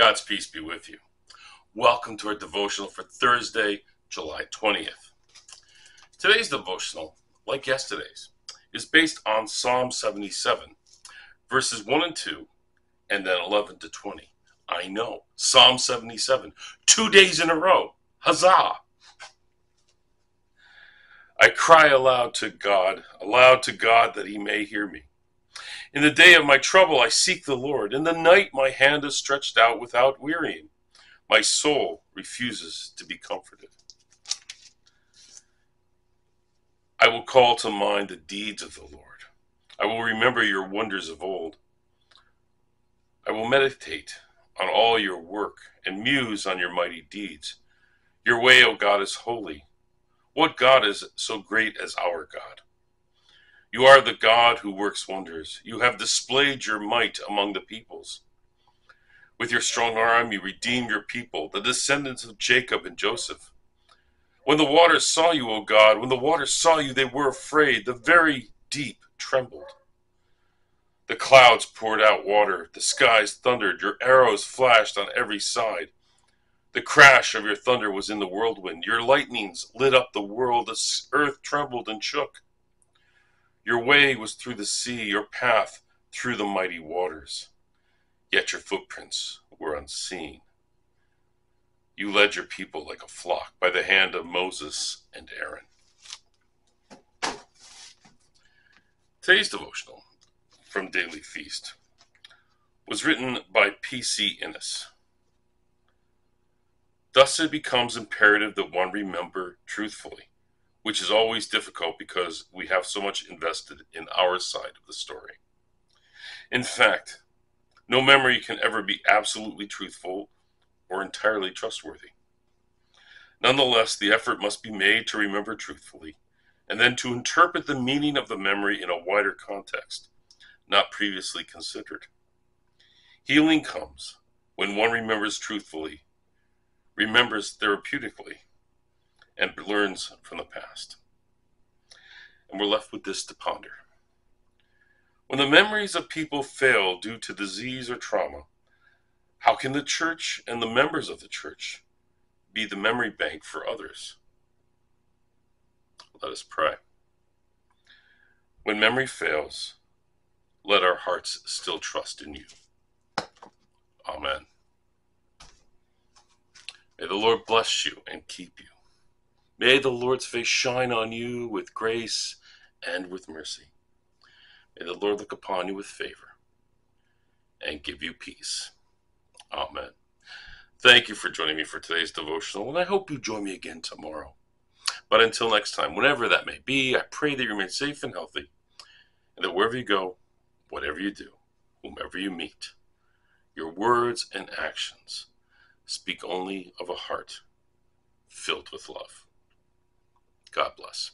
God's peace be with you. Welcome to our devotional for Thursday, July 20th. Today's devotional, like yesterday's, is based on Psalm 77, verses 1 and 2, and then 11 to 20. I know, Psalm 77, two days in a row. Huzzah! I cry aloud to God, aloud to God that he may hear me. In the day of my trouble, I seek the Lord. In the night, my hand is stretched out without wearying. My soul refuses to be comforted. I will call to mind the deeds of the Lord. I will remember your wonders of old. I will meditate on all your work and muse on your mighty deeds. Your way, O God, is holy. What God is so great as our God? You are the God who works wonders. You have displayed your might among the peoples. With your strong arm, you redeemed your people, the descendants of Jacob and Joseph. When the waters saw you, O God, when the waters saw you, they were afraid. The very deep trembled. The clouds poured out water. The skies thundered. Your arrows flashed on every side. The crash of your thunder was in the whirlwind. Your lightnings lit up the world. The earth trembled and shook. Your way was through the sea, your path through the mighty waters. Yet your footprints were unseen. You led your people like a flock by the hand of Moses and Aaron. Today's devotional from Daily Feast was written by P.C. Innes. Thus it becomes imperative that one remember truthfully which is always difficult because we have so much invested in our side of the story. In fact, no memory can ever be absolutely truthful or entirely trustworthy. Nonetheless, the effort must be made to remember truthfully and then to interpret the meaning of the memory in a wider context, not previously considered. Healing comes when one remembers truthfully, remembers therapeutically, and learns from the past. And we're left with this to ponder. When the memories of people fail due to disease or trauma, how can the church and the members of the church be the memory bank for others? Let us pray. When memory fails, let our hearts still trust in you. Amen. May the Lord bless you and keep you. May the Lord's face shine on you with grace and with mercy. May the Lord look upon you with favor and give you peace. Amen. Thank you for joining me for today's devotional, and I hope you join me again tomorrow. But until next time, whenever that may be, I pray that you remain safe and healthy, and that wherever you go, whatever you do, whomever you meet, your words and actions speak only of a heart filled with love. God bless.